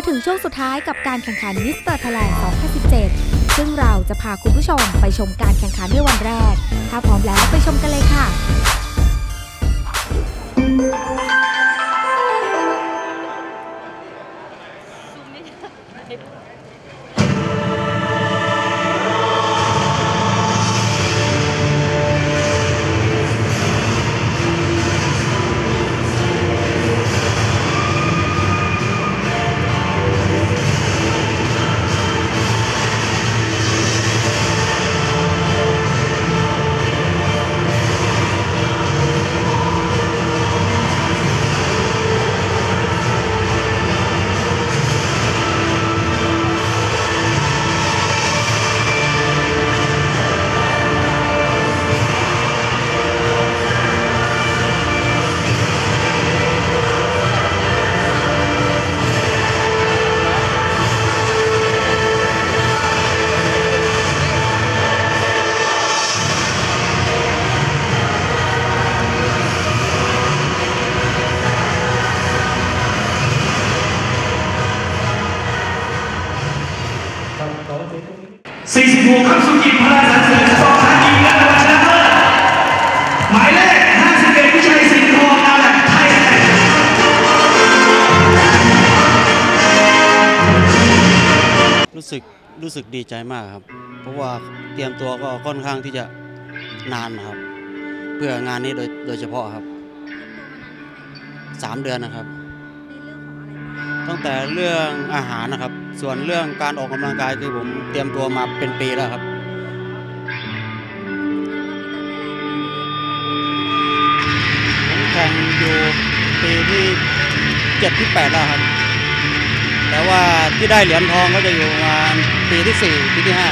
มาถึงช่วงสุดท้ายกับการแข่งขันมิสเตอร์ไทยแลนด์ 2017 ซึ่งเราจะพาคุณผู้ชมไปชมการแข่งขันในวันแรก ถ้าพร้อมแล้วไปชมกันเลยค่ะ 46ครับสุกิมพลาสันเสริญสองท่านยิงและวัชนะเลิศหมายเลข51วิชัยสิงห์ทองอาแลกไทยแลนด์รู้สึกรู้สึกดีใจมากครับ เพราะว่าเตรียมตัวก็ค่อนข้างที่จะนานนะครับ เพื่องานนี้โดยโดยเฉพาะครับสามเดือนนะครับ ตั้งแต่เรื่องอาหารนะครับ ส่วนเรื่องการออกกำลังกายคือผมเตรียมตัวมาเป็นปีแล้วครับ ผมแข่งอยู่ปีที่เจ็ดที่แปดแล้วครับ แต่ว่าที่ได้เหรียญทองก็จะอยู่ประมาณปีที่สี่ปีที่ห้า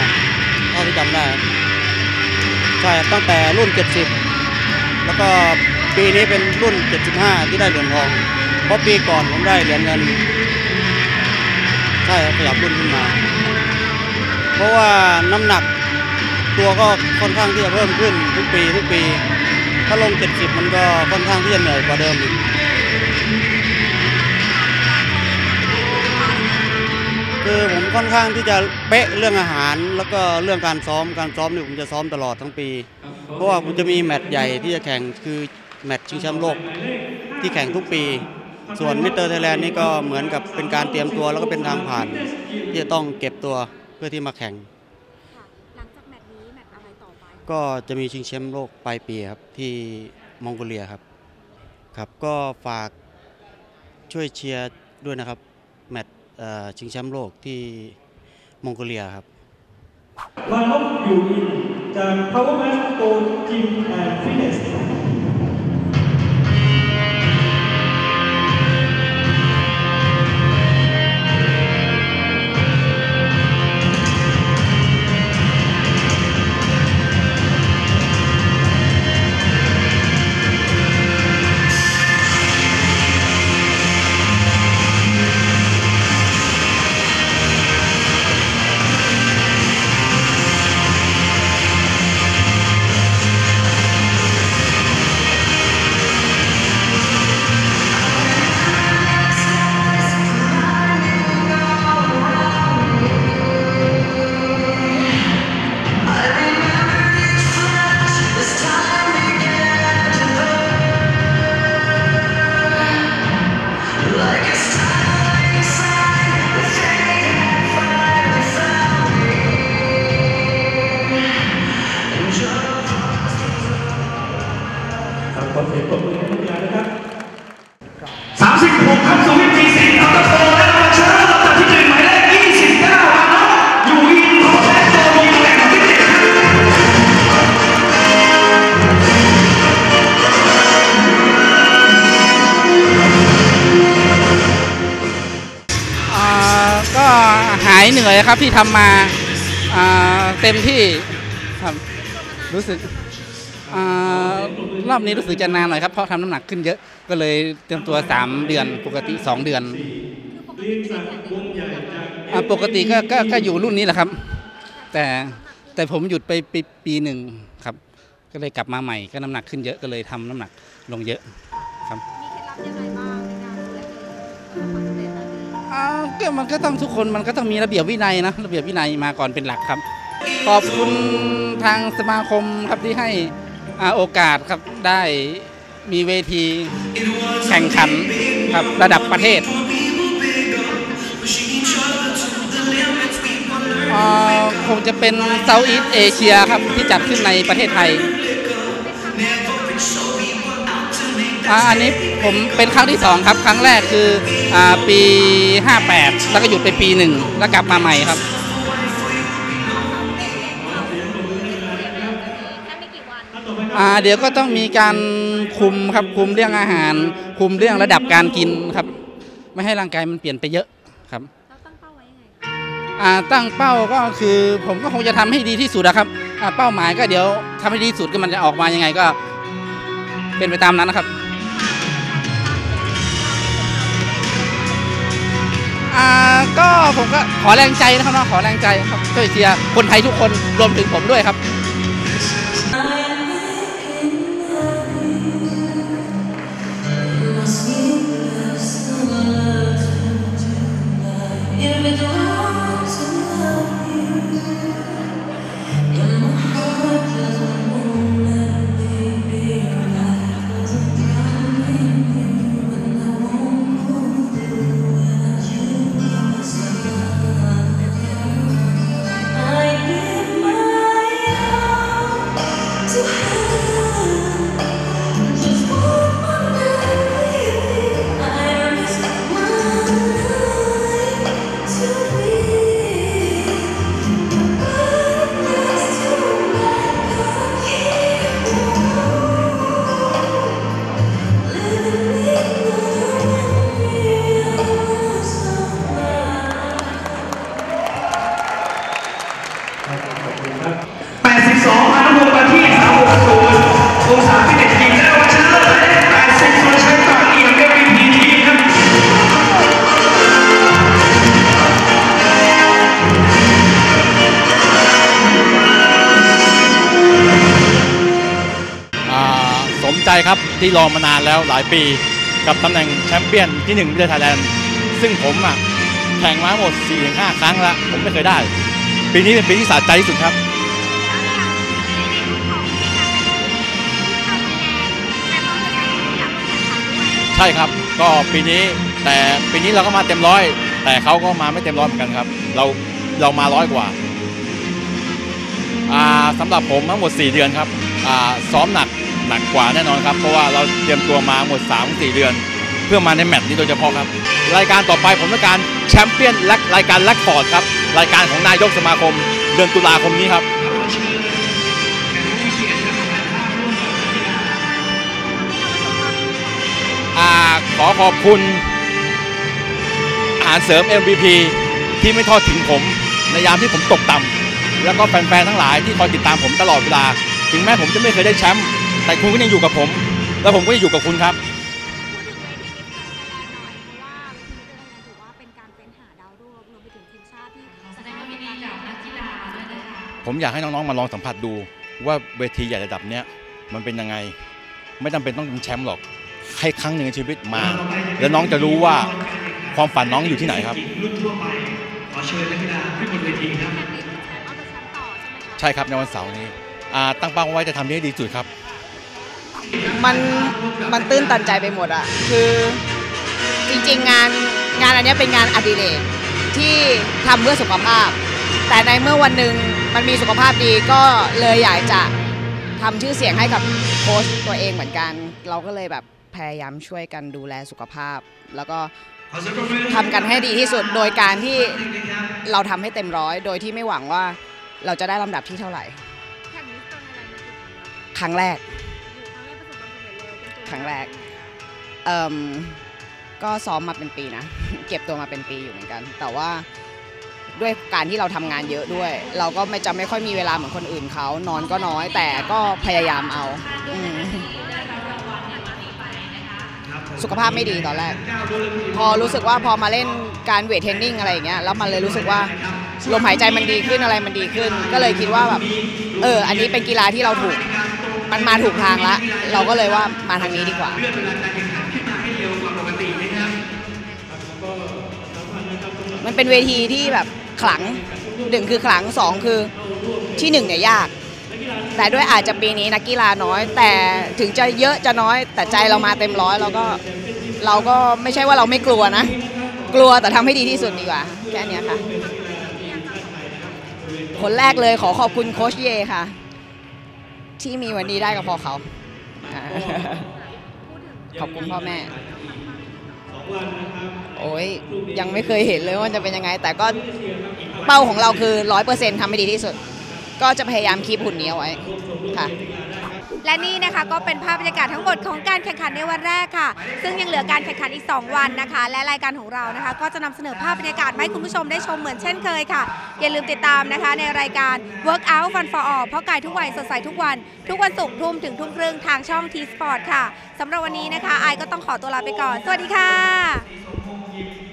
เท่าที่จำได้ใช่ตั้งแต่รุ่น70แล้วก็ปีนี้เป็นรุ่น 75 ที่ได้เหรียญทอง เพราะปีก่อนผมได้เหรียญเงิน ใช่ครับขยับรุ่นขึ้นมา เพราะว่าน้ำหนักตัวก็ค่อนข้างที่จะเพิ่มขึ้นทุกปีทุกปี ถ้าลง 70 มันก็ค่อนข้างที่จะเหนื่อยกว่าเดิมอีกคือผมค่อนข้างที่จะเป๊ะเรื่องอาหารแล้วก็เรื่องการซ้อมการซ้อมนี่ผมจะซ้อมตลอดทั้งปี เพราะว่าผมจะมีแมตช์ใหญ่ที่จะแข่งคือแมตช์ชิงแชมป์โลกที่แข่งทุกปี ส่วนมิสเตอร์ไทยแลนด์นี่ก็เหมือนกับเป็นการเตรียมตัวแล้วก็เป็นทางผ่าน ที่จะต้องเก็บตัวเพื่อที่มาแข่งหลังจากแมตช์นี้แมตช์อะไรต่อไปก็จะมีชิงแชมป์โลกปลายปีครับที่มองโกเลียครับครับก็ฝากช่วยเชียร์ด้วยนะครับ แมตช์เอ่อชิงแชมป์โลกที่มองโกเลียครับลานกอยู่อินจาก Power Max Go Gym and Fitness ขอเสียงปรบมือให้นักกีฬานะครับ36ครับสุวิทย์จีสิงห์อัลตโฟและรองชนะเลิศอันดับที่หนึ่งหมายเลข29วานกอยู่อินของแท็กโตมีตำแหน่งที่เจ็ดครับอ่าก็หายเหนื่อยครับที่ทำมาเต็มที่ครับรู้สึก รอบนี้รู้สึกจะนานหน่อยครับเพราะทำน้ำหนักขึ้นเยอะก็เลยเตรียมตัว 3 เดือนปกติ 2 เดือนอ่าปกติก็ก็ก็อยู่รุ่นนี้แหละครับ แต่แต่ผมหยุดไปปีปีหนึ่งครับ ก็เลยกลับมาใหม่ก็น้ำหนักขึ้นเยอะก็เลยทำน้ำหนักลงเยอะครับมีเคล็ดลับยังไงบ้างในการดูแลตัวเองเพื่อความสำเร็จตอนนี้ออ่าก็มันก็ต้องทุกคนมันก็ต้องมีระเบียบวินัยนะระเบียบวินัยมาก่อนเป็นหลักครับ ขอบคุณทางสมาคมครับที่ให้อ่า โอกาสครับได้มีเวทีแข่งขันครับระดับประเทศอ่าคงจะเป็นเซาท์อีสเอเชียครับที่จัดขึ้นในประเทศไทยอ่าอันนี้ผมเป็นครั้งที่สองครับ ครั้งแรกคืออาปี 58 แล้วก็หยุดไปปีหนึ่งแล้วกลับมาใหม่ครับ เดี๋ยวก็ต้องมีการคุมครับคุมเรื่องอาหาร คุมเรื่องระดับการกินครับ ไม่ให้ร่างกายมันเปลี่ยนไปเยอะครับเราตั้งเป้าไว้ยังไงอ่าตั้งเป้าก็คือผมก็คงจะทำให้ดีที่สุดนะครับอ่าเป้าหมายก็เดี๋ยวทำให้ดีที่สุดก็มันจะออกมายังไงก็ เป็นไปตามนั้นนะครับอ่าก็ผมก็ขอแรงใจนะครับเนาะขอแรงใจครับช่วยเชียร์คนไทยทุกคนรวมถึงผมด้วยครับ ที่รอมานานแล้วหลายปี กับตำแหน่งแชมเปี้ยนที่1ประเทศไทยแลนด์ซึ่งผมอะแข่งมาทั้งหมด 4-5 ครั้งแล้วผมไม่เคยได้ ปีนี้เป็นปีที่สะใจที่สุดครับใช่ครับ ก็ปีนี้แต่ปีนี้เราก็มาเต็มร้อย แต่เขาก็มาไม่เต็มร้อยเหมือนกันครับ เราเรามาร้อยกว่าอ่าสำหรับผมทั้งหมด 4 เดือนครับอ่าซ้อมหนัก หนักกว่าแน่นอนครับ เพราะว่าเราเตรียมตัวมาหมด 3-4 เดือน เพื่อมาในแมตช์นี้โดยเฉพาะครับ รายการต่อไปผมต้องการแชมเปี้ยนและรายการแลกฟอร์ดครับ รายการของนายกสมาคม เดือนตุลาคมนี้ครับอขอขอบคุณอาหารเสริม MVP ที่ไม่ทอดทิ้งผมในยามที่ผมตกต่ำแล้วก็แฟนๆทั้งหลายที่คอยติดตามผมตลอดเวลา ถึงแม้ผมจะไม่เคยได้แชมป์ แต่คุณก็ยังอยู่กับผม แล้วผมก็ยังอยู่กับคุณครับ พูดถึงเวทีที่ไทยแลนด์หน่อยเพราะว่าเวทีนี้ถือว่าเป็นการเฟ้นหาดาวรุ่งรวมไปถึงทีมชาติที่แสดงความยินดีกับนักกีฬาด้วยนะคะผมอยากให้น้องๆมาลองสัมผัสดู ว่าเวทีใหญ่ระดับเนี้ยมันเป็นยังไง ไม่จำเป็นต้องเป็นแชมป์หรอกให้ครั้งหนึ่งในชีวิตมา แล้วน้องจะรู้ว่าความฝันน้องอยู่ที่ไหนครับ รุ่นทั่วไป ขอเชิญนักกีฬาขึ้นบนเวทีครับแข่งนี้คือแชมป์เอาแต่แชมป์ต่อใช่ไหมคะ ใช่ครับในวันเสาร์นี้อ่าตั้งเป้าไว้จะทำให้ดีที่สุดครับ มันมันตื้นตันใจไปหมดอะคือจริงๆงานงานอันเนี้ยเป็นงานอดิเรกที่ทำเพื่อสุขภาพ แต่ในเมื่อวันหนึ่งมันมีสุขภาพดีก็เลยอยากจะทำชื่อเสียงให้กับโค้ชตัวเองเหมือนกัน เราก็เลยแบบพยายามช่วยกันดูแลสุขภาพ แล้วก็ทำกันให้ดีที่สุดโดยการที่เราทำให้เต็มร้อย โดยที่ไม่หวังว่าเราจะได้ลำดับที่เท่าไหร่แข่งนี้เป็นอะไรมากี่ครั้งแล้วครั้งแรกโอ้โห ครั้งแรกประสบความสำเร็จเลยเป็นตัวครั้งแรกเอ่มก็ซ้อมมาเป็นปีนะ เก็บตัวมาเป็นปีอยู่เหมือนกัน แต่ว่าด้วยการที่เราทำงานเยอะด้วย เราก็ไม่จะไม่ค่อยมีเวลาเหมือนคนอื่นเขานอนก็น้อย แต่ก็พยายามเอาอืมสุขภาพไม่ดีตอนแรก พอรู้สึกว่าพอมาเล่นการเวทเทรนนิ่งอะไรอย่างเงี้ยแล้วมันเลยรู้สึกว่าลมหายใจมันดีขึ้นอะไรมันดีขึ้น ก็เลยคิดว่าแบบเออ อันนี้เป็นกีฬาที่เราถูก มันมาถูกทางละ เราก็เลยว่ามาทางนี้ดีกว่าเลื่อนเวลาการแข่งขันขึ้นมาให้เร็วกว่าปกตินะครับมันเป็นเวทีที่แบบขลังหนึ่งคือขลังสองคือที่หนึ่งเนี่ยยาก แต่ด้วยอาจจะปีนี้นักกีฬาน้อย แต่ถึงจะเยอะจะน้อย แต่ใจเรามาเต็มร้อยเราก็เราก็ไม่ใช่ว่าเราไม่กลัวนะ กลัวแต่ทำให้ดีที่สุดดีกว่า แค่เนี้ยค่ะ คนแรกเลยขอขอบคุณโคชเยค่ะ ที่มีวันนี้ได้กับพ่อเขาอ่าขอบคุณพ่อแม่ โอ้ยยังไม่เคยเห็นเลยว่าจะเป็นยังไง แต่ก็เป้าของเราคือร้อยเปอร์เซ็นต์ทำให้ดีที่สุด ก็จะพยายามคีบหุ่นนี้เอาไว้ค่ะ และนี่นะคะก็เป็นภาพบรรยากาศทั้งหมดของการแข่งขันในวันแรกค่ะ ซึ่งยังเหลือการแข่งขันอีก 2 วันนะคะ และรายการของเรานะคะ ก็จะนำเสนอภาพบรรยากาศให้คุณผู้ชมได้ชมเหมือนเช่นเคยค่ะ อย่าลืมติดตามนะคะ ในรายการ Workout Fun for All เพราะกายทุกวัยสดใสทุกวัน ทุกวันศุกร์ทุ่มถึงทุ่มครึ่งทางช่อง T Sport ค่ะสำหรับวันนี้นะคะไอก็ต้องขอตัวลาไปก่อน สวัสดีค่ะ